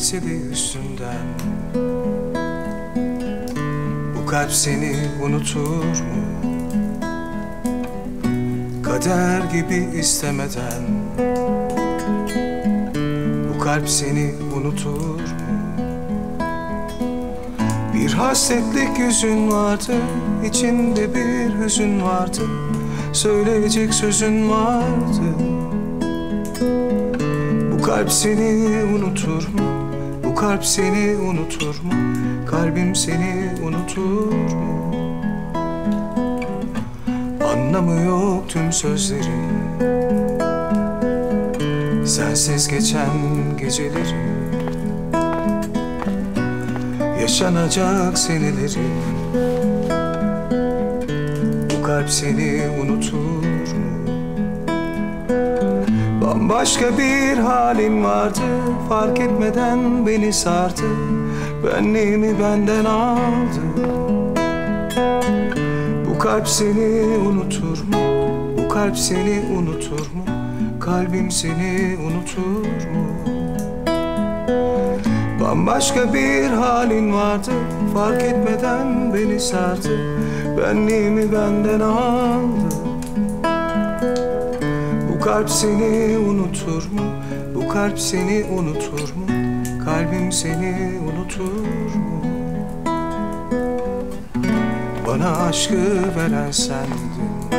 Geçse de üstünden Bu kalp seni unutur mu? Kader gibi istemeden Bu kalp seni unutur mu? Bir hasretlik yüzün vardı içinde bir hüzün vardı Söyleyecek sözün vardı Bu kalp seni unutur mu? Kalp seni unutur mu? Kalbim seni unutur mu? Anlamı yok tüm sözlerin Sensiz geçen gecelerin Yaşanacak senelerin Bu kalp seni unutur? Bambaşka bir halin vardı Fark etmeden beni sardı Benliğimi benden aldı Bu kalp seni unutur mu? Bu kalp seni unutur mu? Kalbim seni unutur mu? Bambaşka bir halin vardı Fark etmeden beni sardı Benliğimi benden aldı Bu kalp seni unutur mu? Bu kalp seni unutur mu? Kalbim seni unutur mu? Bana aşkı veren sendin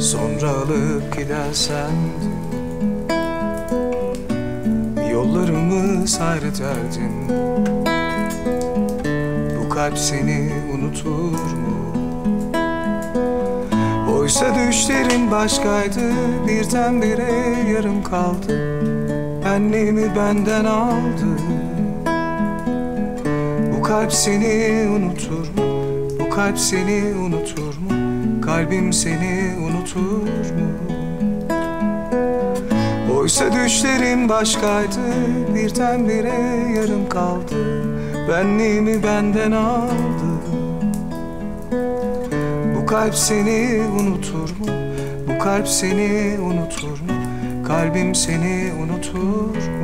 Sonra alıp giden sendin Yollarımız ayrı derdin Bu kalp seni unutur mu? Oysa düşlerin başkaydı Birdenbire yarım kaldı Benliğimi benden aldı Bu kalp seni unutur mu? Bu kalp seni unutur mu? Kalbim seni unutur mu? Oysa düşlerim başkaydı Birdenbire yarım kaldı Benliğimi benden aldı kalp seni unutur mu? Bu kalp seni unutur mu? Kalbim seni unutur mu?